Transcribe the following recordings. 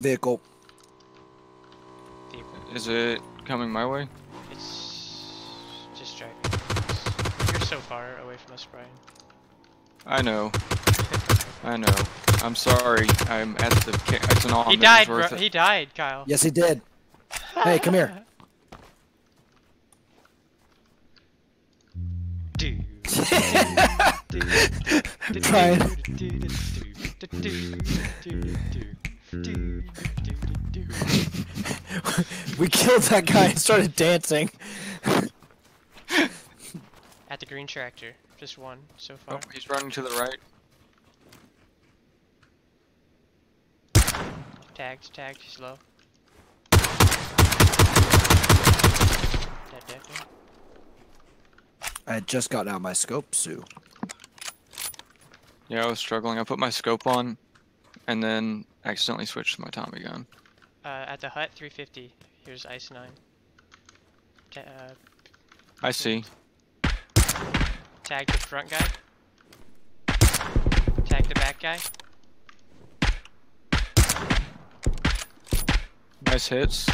Vehicle. Vehicle. Is it coming my way? It's just driving. You're so far away from us, Brian. I know. I know. I'm sorry. I'm at the. Ca it's an on. he died, bro. He died, Kyle. Yes, he did. Hey, come here. Dude. Brian. We killed that guy and started dancing. At the green tractor. Just one so far. Oh, he's running to the right. Tagged, tagged, he's low. Dead, dead, dead. I had just gotten out my scope, Sue. Yeah, I was struggling. I put my scope on, and then accidentally switched to my Tommy gun. Uh, at the hut, 350. Here's Ice 9. Ta uh, I see. tag the front guy. Tag the back guy. Nice hits.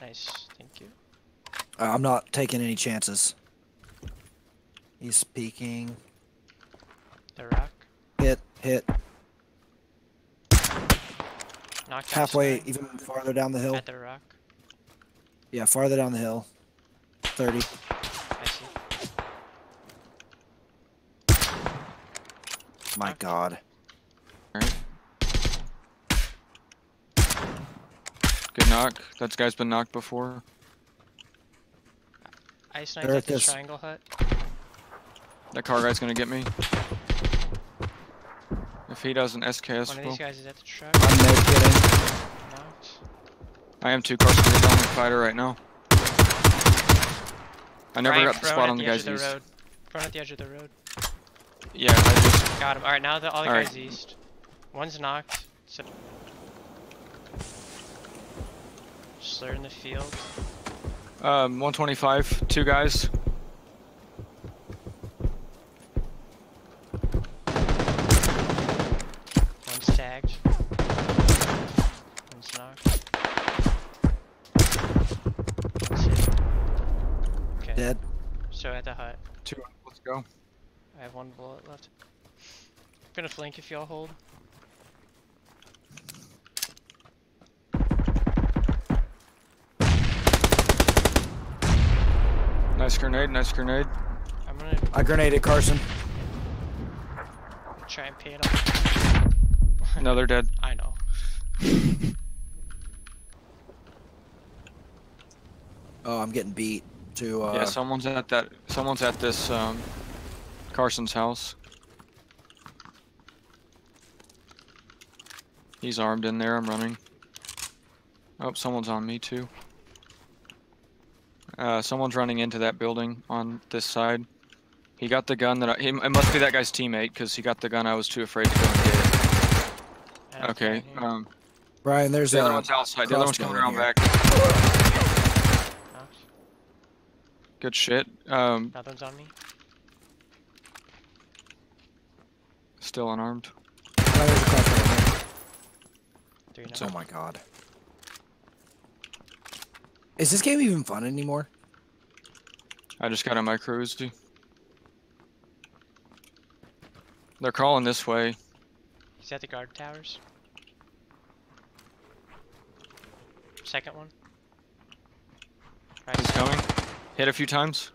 Nice, thank you. Uh, I'm not taking any chances. He's peeking. The rock. Hit, hit. Knocked Halfway, Sky even farther down the hill. At the rock. Yeah, farther down the hill. 30. I see. My Okay. god. Alright. Good knock. That guy's been knocked before. Ice 9 There at the is. triangle hut. That car guy's gonna get me. If he doesn't SKS, One of these guys is at the truck. I'm no kidding. Knocked. I am two cars on the fighter right now. I never Brian got the spot on the edge guy's of the east. road. Prone at the edge of the road. Yeah, I just Got him. Alright, now the all the Alright. guys east. One's knocked. So Slur in the field. um 125, two guys. One's tagged. One's knocked. One's hit. Okay. Dead. So at the hut. Two. Let's go. I have one bullet left. I'm gonna flank if y'all hold. Nice grenade. Nice grenade. I'm gonna I grenaded Carson. try and pay it off. No, they're dead. I know. Oh, I'm getting beat. To uh, yeah, someone's at that. Someone's at this um, Carson's house. He's armed in there. I'm running. Oh, someone's on me too. Uh, someone's running into that building on this side. He got the gun that I. He, it must be that guy's teammate because he got the gun I was too afraid to go and get. I have Okay. Um, Brian, there's the other a one's outside. The other one's coming around here. back. Knocked. Good shit. Um, Another one's on me. still unarmed. Brian, there's a crossbow in here. Three Oh my god. Is this game even fun anymore? I just got on my cruise. dude. They're crawling this way. He's at the guard towers. Second one. Right He's side. coming. Hit a few times.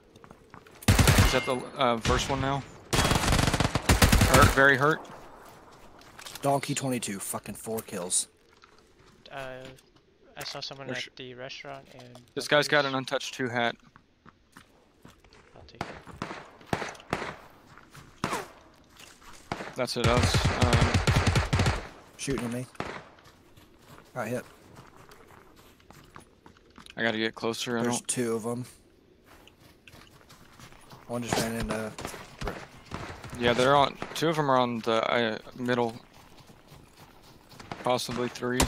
Is that the uh, first one now. Hurt, very hurt. Donkey 22, fucking four kills. Uh, I saw someone Where's- at the restaurant and. This guy's got an untouched two hat. I'll take it. That's it, us. Um, Shooting at me. Got hit. I gotta get closer. I There's don't. two of them. One just ran into. Yeah, they're on. Two of them are on the uh, middle. Possibly three.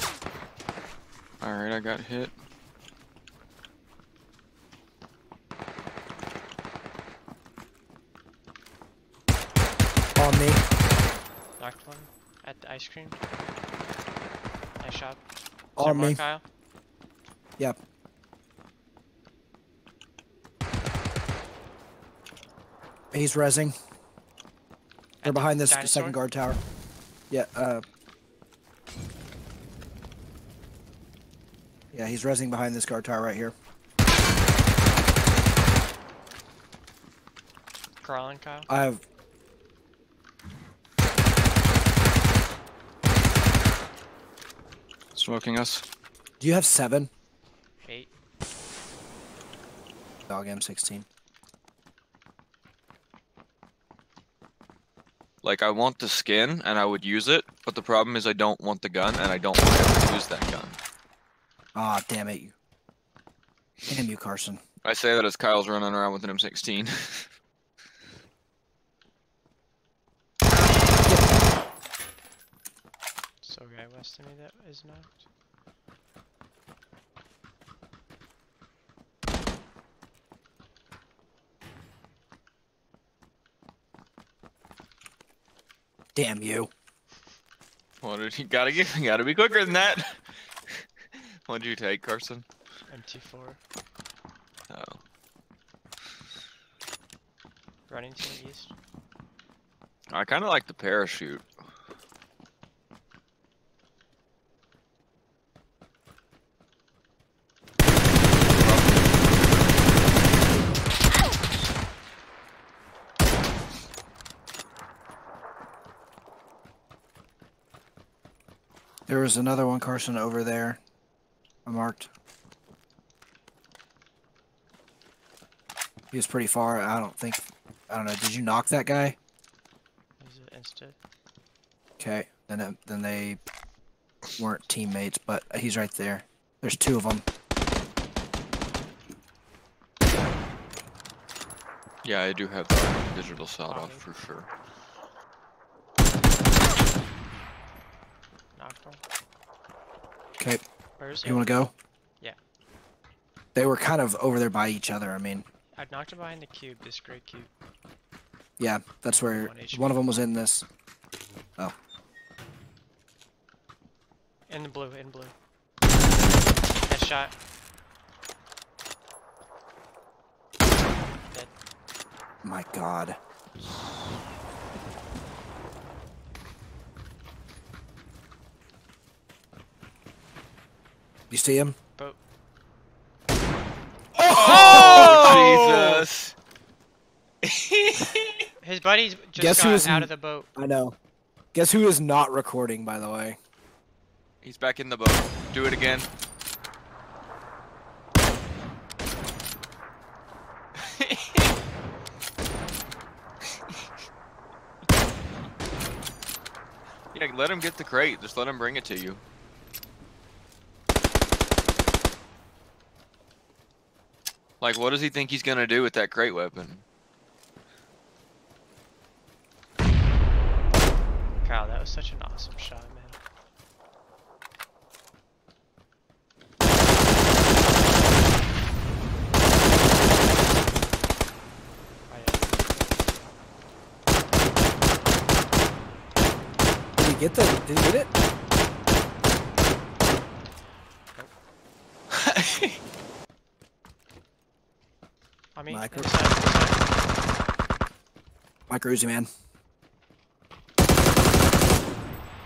Alright, I got hit. On me. Knocked one at the ice cream. Nice shot. Is On there more, me. Kyle? Yep. He's resing. They're behind this dinosaur? second guard tower. Yeah, uh. Yeah, he's resing behind this guard tower right here. Crawling, Kyle. I have. Smoking us. Do you have seven? Eight. Dog M16. Like I want the skin and I would use it, but the problem is I don't want the gun and I don't want to use that gun. Ah, damn it, you. Damn you, Carson. I say that as Kyle's running around with an M16. So guy west of me that is knocked. Damn you. what did you gotta get? You gotta be quicker than that. What'd you take, Carson? MT4. Oh, Running to the east. I kind of like the parachute. There was another one, Carson, over there. I marked. He was pretty far. I don't think. I don't know. Did you knock that guy? He's an insta. Okay. Then it, then they weren't teammates, but he's right there. There's two of them. Yeah, I do have the digital sawed off for sure. Okay. Where is he? You want to go? Yeah. They were kind of over there by each other. I mean, I knocked him behind the cube, this gray cube. yeah, that's where One one of them was in this. Oh. In the blue, in blue. Nice shot. Dead. My God. You see him? Boat. Oh, Jesus! His buddies just Guess got is out of the boat. I know. Guess who is not recording, by the way? He's back in the boat. Do it again. yeah, let him get the crate. Just let him bring it to you. Like, what does he think he's gonna do with that crate weapon? Kyle, that was such an awesome shot, man. Did he get the? Did he get it? On me. Micro-. Micro Uzi man.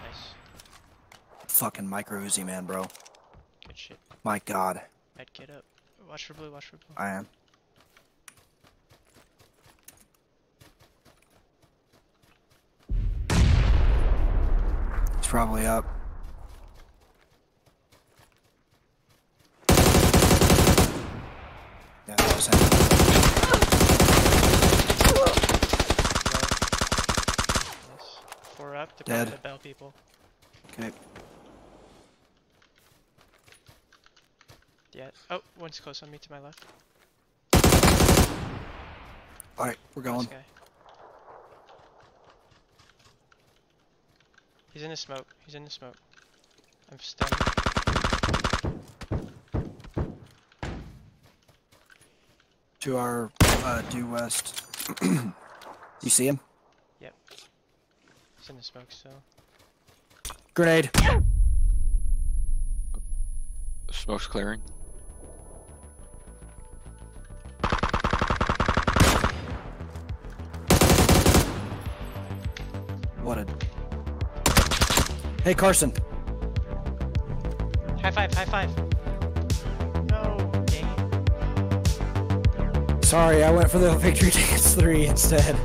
Nice. Fucking micro Uzi man, bro. Good shit. My God, Med kit up. Watch for blue, watch for blue. I am. He's probably up. Yeah, that was him. Nice. Four up, they're Dead. the bell people. Okay. Yeah. Oh, one's close on me to my left. All right, we're going. He's in the smoke. He's in the smoke. I'm stunned. To our uh, due west. you see him? Yep. He's in the smoke still. Grenade. Smoke's clearing. What a. Hey Carson. High five, high five. No, dang it. Sorry, I went for the victory dance three instead.